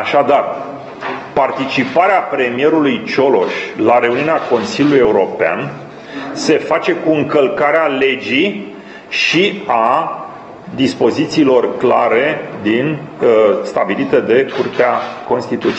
Așadar, participarea premierului Cioloș la reuniunea Consiliului European se face cu încălcarea legii și a dispozițiilor clare din uh, stabilite de Curtea Constituțională.